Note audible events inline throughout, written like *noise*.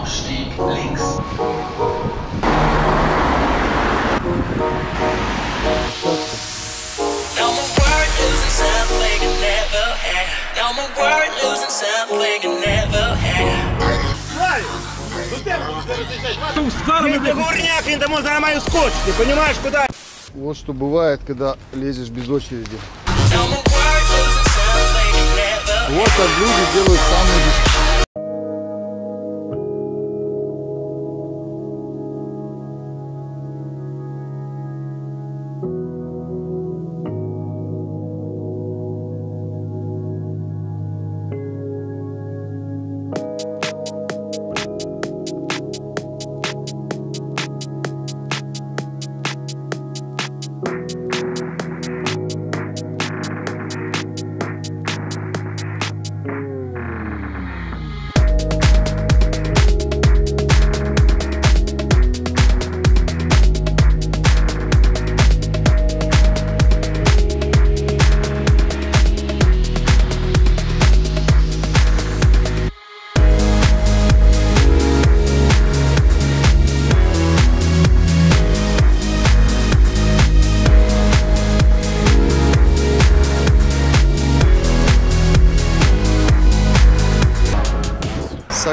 Aufstieg links. No more word losing something I never had. No more word losing something I never had. Ты дурняк, він тому зараз маю скотч, ти розумієш, куди? Вот что бывает, когда лезешь без очереди. No more word losing something I never Вот так люди делают самые без...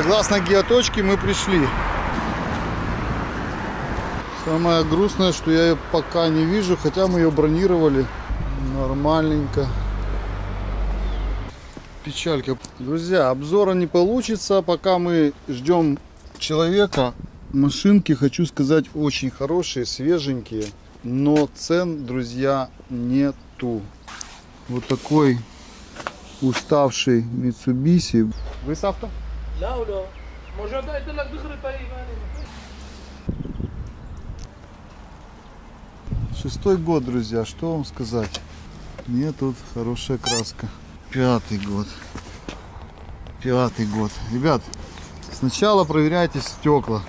Согласно геоточке мы пришли. Самое грустное, что я ее пока не вижу, хотя мы ее бронировали нормальненько. Печалька. Друзья, обзора не получится, пока мы ждем человека. Машинки, хочу сказать, очень хорошие, свеженькие, но цен, друзья, нету. Вот такой уставший Mitsubishi. Вы с авто? لا ولا موجود قلت لك دغري طيب يعني Шестой год, друзья, что вам сказать? Нет, тут хорошая краска. Пятый год. Пятый год. Ребят, сначала проверяйте стекла.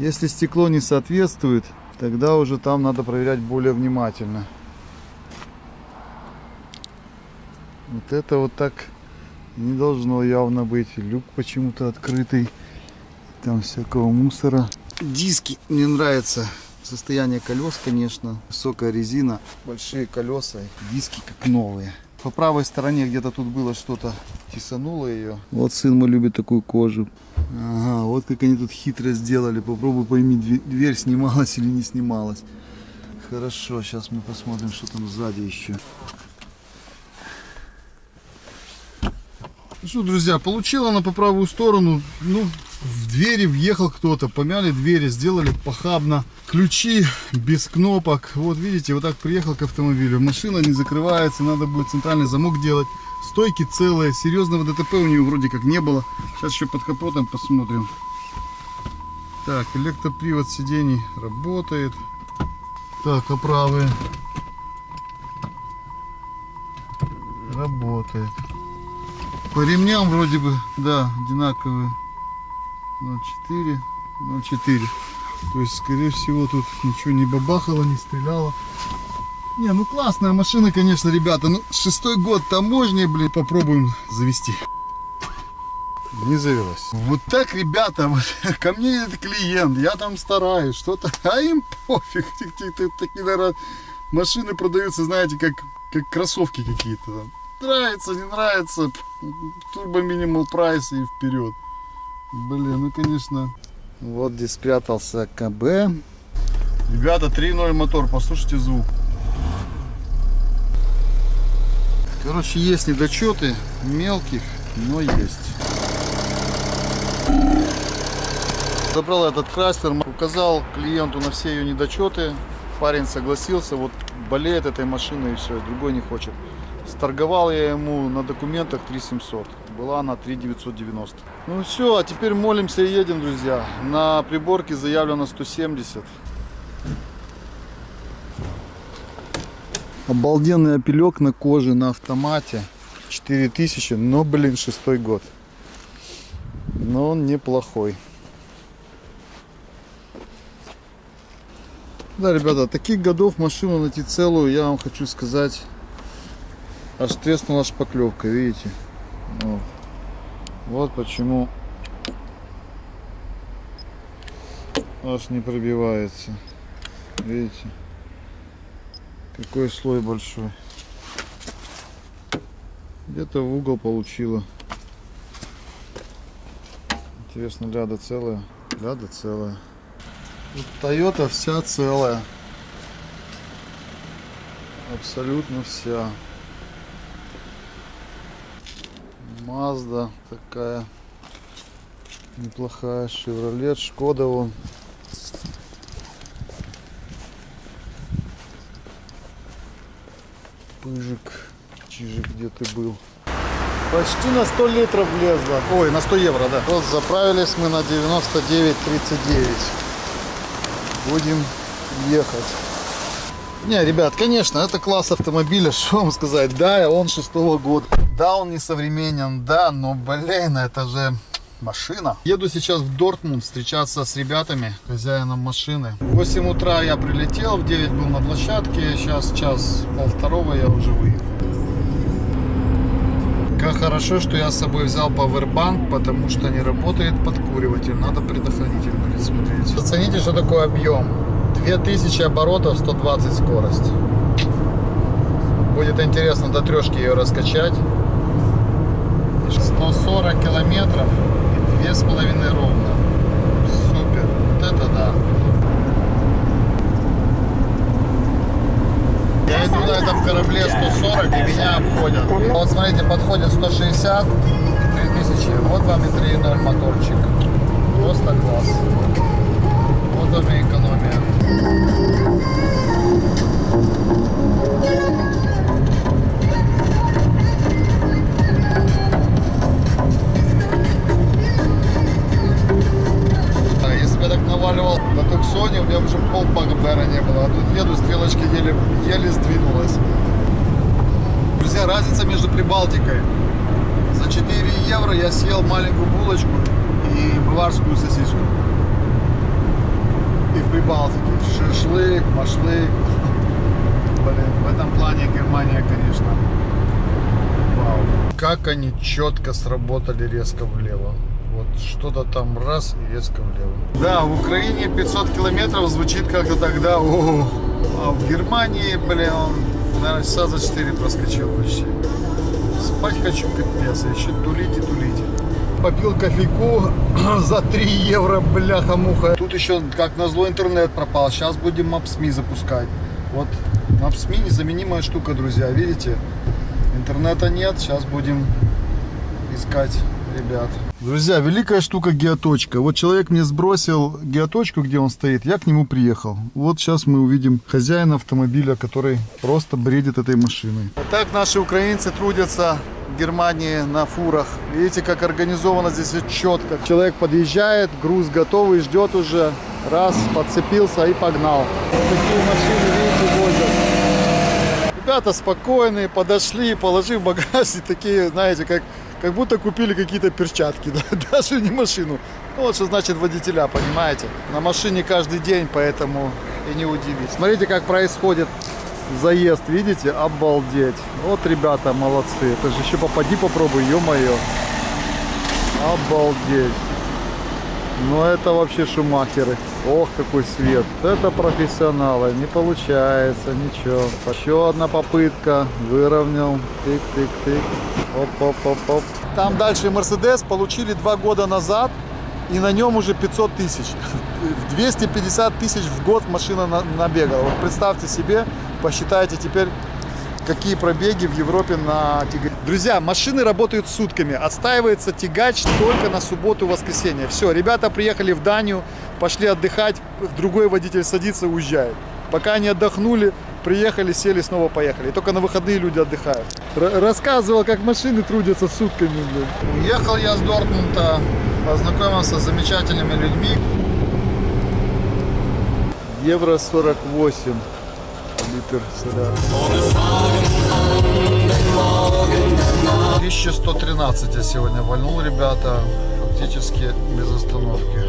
Если стекло не соответствует, тогда уже там надо проверять более внимательно. Вот это вот так не должно явно быть. Люк почему-то открытый. Там всякого мусора. Диски мне нравится. Состояние колес, конечно. Высокая резина, большие колеса, диски как новые. По правой стороне где-то тут было что-то, тесануло ее. Вот сын мой любит такую кожу. Ага, вот как они тут хитро сделали. Попробуй пойми, две- дверь снималась или не снималась. Хорошо, сейчас мы посмотрим, что там сзади еще. Ну друзья, получила она по правую сторону. Ну, в двери въехал кто-то, помяли двери, сделали похабно. Ключи без кнопок. Вот видите, вот так приехал к автомобилю. Машина не закрывается, надо будет центральный замок делать. Стойки целые, серьезного ДТП у нее вроде как не было. Сейчас еще под капотом посмотрим. Так, электропривод сидений работает. Так, оправы. Работает. По ремням вроде бы, да, одинаковые. 0,4, 0,4. То есть, скорее всего, тут ничего не бабахало, не стреляло. Не, ну классная машина, конечно, ребята. Ну, шестой год таможни, блин, попробуем завести. Не завелась. Вот так, ребята, вот *laughs* ко мне этот клиент, я там стараюсь, что-то, а им пофиг. *laughs* Такие, такие, наверное, машины продаются, знаете, как, как кроссовки какие-то там. Нравится, не нравится, турбо минимал прайс и вперед. Блин, ну конечно. Вот где спрятался КБ. Ребята, 3.0 мотор, послушайте звук. Короче, есть недочеты мелких, но есть. Забрал этот крастер, указал клиенту на все ее недочеты. Парень согласился, вот болеет этой машиной и все, другой не хочет. Сторговал я ему на документах 3700. Была она 3990. Ну все, а теперь молимся и едем, друзья. На приборке заявлено 170. Обалденный опелек на коже, на автомате. 4000, но, блин, шестой год. Но он неплохой. Да, ребята, таких годов машину найти целую, я вам хочу сказать, аж треснула шпаклевка, видите? Вот, вот почему аж не пробивается. Видите? Какой слой большой. Где-то в угол получила. Интересно, ляда целая? Ляда целая. Вот Toyota вся целая. Абсолютно вся. Мазда такая неплохая. Шевролет, Шкода вон. Пыжик, Чижик, где ты был? Почти на 100 литров влезло. Ой, на 100 евро, да. Вот заправились мы на 99.39. Будем ехать. Не, ребят, конечно, это класс автомобиля, *laughs* что вам сказать. Да, он шестого года. Да, он не современен, да, но, блин, это же машина. Еду сейчас в Дортмунд встречаться с ребятами, хозяином машины. В 8 утра я прилетел, в 9 был на площадке, сейчас час полвторого я уже выехал. Как хорошо, что я с собой взял пауэрбанк, потому что не работает подкуриватель. Надо предохранитель будет смотреть. Зацените, что такое объем. 2000 оборотов, 120 скорость. Будет интересно до трешки ее раскачать. 140 километров и две с половиной ровно. Супер. Вот это да. Я иду на этом корабле 140 и меня обходят. Вот смотрите, подходит 160 и 3000. Вот вам и 3.0 моторчик. Просто класс. Вот вам и экономия. Туксоне, у меня уже пол не было. А тут еду, стрелочка еле, еле сдвинулась. Друзья, разница между Прибалтикой. За 4 евро я съел маленькую булочку и баварскую сосиску. И в Прибалтике. Шашлык, машлык. Блин, в этом плане Германия, конечно. Вау. Как они четко сработали резко влево. Вот что-то там раз и резко влево. Да, в Украине 500 километров звучит как-то тогда. о, А в Германии, блин, он, наверное, часа за 4 проскочил почти. Спать хочу пипец, а еще тулить и тулить. Попил кофейку *clears throat* за 3 евро, бляха-муха. Тут еще, как назло, интернет пропал. Сейчас будем Maps.me запускать. Вот Maps.me незаменимая штука, друзья, видите? Интернета нет, сейчас будем искать ребят. Друзья, великая штука геоточка. Вот человек мне сбросил геоточку, где он стоит, я к нему приехал. Вот сейчас мы увидим хозяина автомобиля, который просто бредит этой машиной. Вот так наши украинцы трудятся Германии на фурах. Видите, как организовано здесь четко. Человек подъезжает, груз готовый, ждет уже. Раз, подцепился и погнал. Такие машины, видите, возят. Ребята спокойные, подошли, положив багажник, *laughs* такие, знаете, как, как будто купили какие-то перчатки, *laughs* да, даже не машину. Ну вот что значит водителя, понимаете? На машине каждый день, поэтому и не удивить. Смотрите, как происходит заезд, видите? Обалдеть. Вот ребята молодцы. Это же еще попади попробуй, ё-моё. Обалдеть. Ну это вообще шумахеры. Ох, какой свет. Это профессионалы. Не получается, ничего. Еще одна попытка. Выровнял. Тык-тык-тык. Оп-оп-оп-оп. Там дальше Мерседес получили два года назад. И на нем уже 500 тысяч. *laughs* 250 тысяч в год машина на- набегала. Вот представьте себе, посчитайте теперь, какие пробеги в Европе на тягач. Друзья, машины работают сутками. Отстаивается тягач только на субботу и воскресенье. Все, ребята приехали в Данию, пошли отдыхать, другой водитель садится и уезжает. Пока они отдохнули, приехали, сели, снова поехали. И только на выходные люди отдыхают. Р- рассказывал, как машины трудятся сутками. Блин. Уехал я с Дортмунда, познакомился с замечательными людьми. Евро 48 литр соляра. 1113 я сегодня вальнул, ребята, фактически без остановки.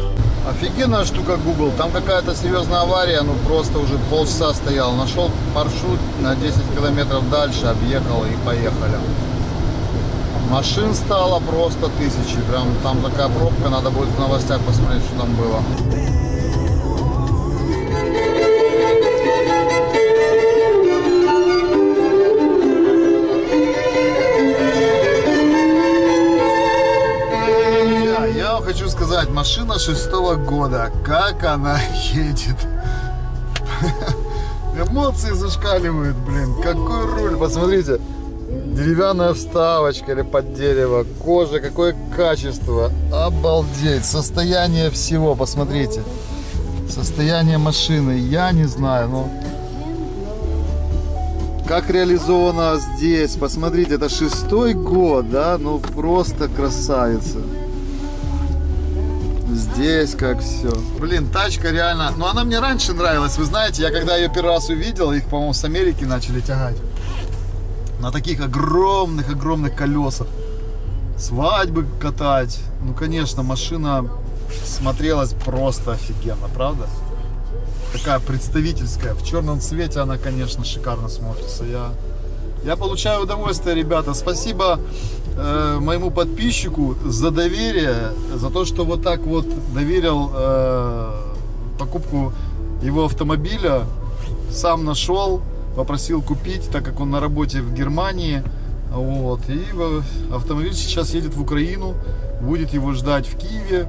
Офигенная штука Google, там какая-то серьезная авария, ну просто уже полчаса стоял. Нашел маршрут на 10 километров дальше, объехал и поехали. Машин стало просто тысячи, прям там такая пробка, надо будет в новостях посмотреть, что там было. Я вам хочу сказать, машина шестого года, как она едет. *laughs* Эмоции зашкаливают, блин. Какой руль, посмотрите. Деревянная вставочка или под дерево, кожа, какое качество. Обалдеть. Состояние всего, посмотрите. Состояние машины, я не знаю, но как реализовано здесь. Посмотрите, это шестой год, да, ну просто красавица. Здесь как все. Блин, тачка реально, ну она мне раньше нравилась, вы знаете, я когда ее первый раз увидел, их, по-моему, с Америки начали тягать. На таких огромных-огромных колесах. Свадьбы катать. Ну, конечно, машина смотрелась просто офигенно, правда? такая представительская. В черном цвете она, конечно, шикарно смотрится. Я, я получаю удовольствие, ребята. Спасибо э, моему подписчику за доверие, за то, что вот так вот доверил э, покупку его автомобиля. Сам нашел, попросил купить, так как он на работе в Германии. Вот. И автомобиль сейчас едет в Украину, будет его ждать в Киеве.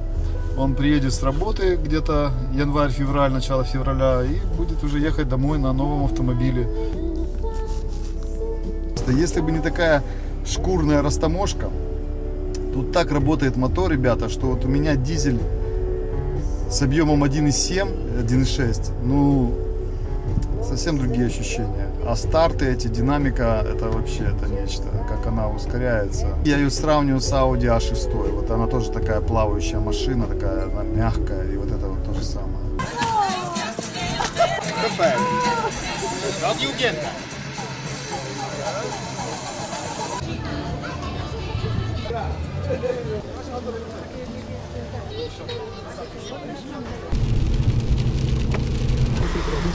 Он приедет с работы где-то январь-февраль, начало февраля и будет уже ехать домой на новом автомобиле. Если бы не такая шкурная растаможка, тут так работает мотор, ребята, что вот у меня дизель с объемом 1.7, 1.6, ну, совсем другие ощущения. А старты эти, динамика, это вообще это нечто, как она ускоряется. Я ее сравниваю с Audi A6. Вот она тоже такая плавающая машина, такая она мягкая, и вот это вот то же самое.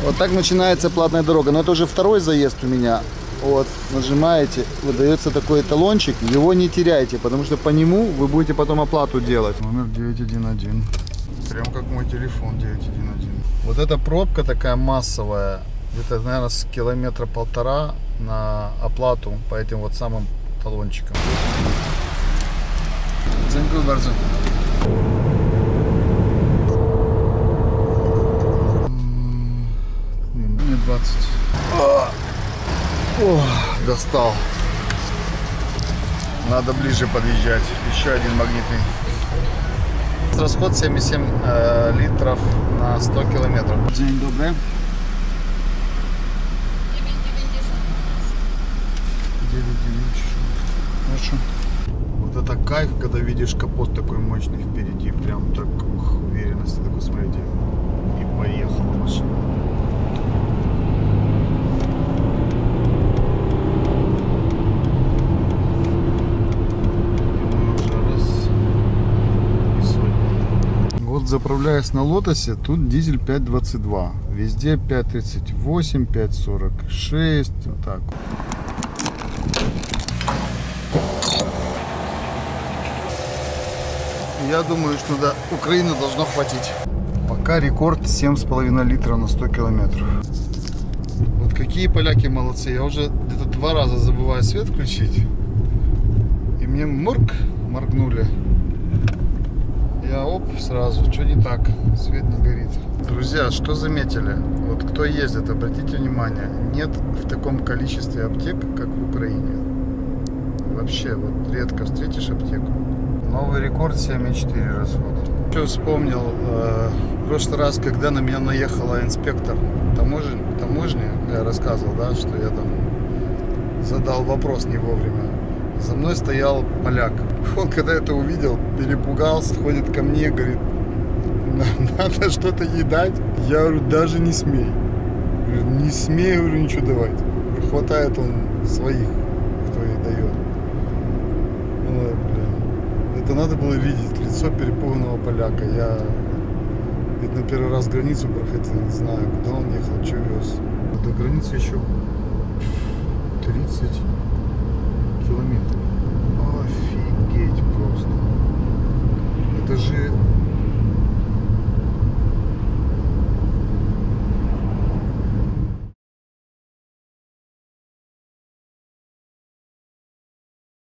Вот так начинается платная дорога. Но это уже второй заезд у меня. Вот, нажимаете, выдается такой талончик, его не теряйте, потому что по нему вы будете потом оплату делать. Номер 911. Прям как мой телефон 911. Вот эта пробка такая массовая, где-то, наверное, с километра полтора на оплату по этим вот самым талончикам. Dziękuję bardzo. Мне 20. О, достал. Надо ближе подъезжать. Еще один магнитный. Расход 77 э, литров на 100 километров. День добрый. 9,9. Хорошо. Вот это кайф, когда видишь капот такой мощный впереди. Прям так ух, уверенности такой, смотрите. И поехала машина. Вот заправляясь на лотосе, тут дизель 5.22. Везде 5.38, 5.46, вот так. Я думаю, что до Украины должно хватить. Пока рекорд 7,5 литра на 100 километров. Вот какие поляки молодцы. Я уже где-то два раза забываю свет включить. И мне морг моргнули. Я оп, сразу, что не так, свет не горит. Друзья, что заметили? Вот кто ездит, обратите внимание, нет в таком количестве аптек, как в Украине. Вообще, вот редко встретишь аптеку. Новый рекорд 7,4 расход. Что вспомнил, э, в прошлый раз, когда на меня наехала инспектор таможни, таможни, я рассказывал, да, что я там задал вопрос не вовремя. За мной стоял поляк. Он когда это увидел, перепугался, ходит ко мне, говорит, «На- надо что-то ей дать. Я говорю, даже не смей. Не смей, говорю, ничего давать. Хватает он своих, кто ей дает. Блин. Это надо было видеть, лицо перепуганного поляка. Я ведь на первый раз границу проходил, не знаю, куда он ехал, что вез. До границы еще километров. Офигеть просто. Это же